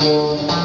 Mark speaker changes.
Speaker 1: Música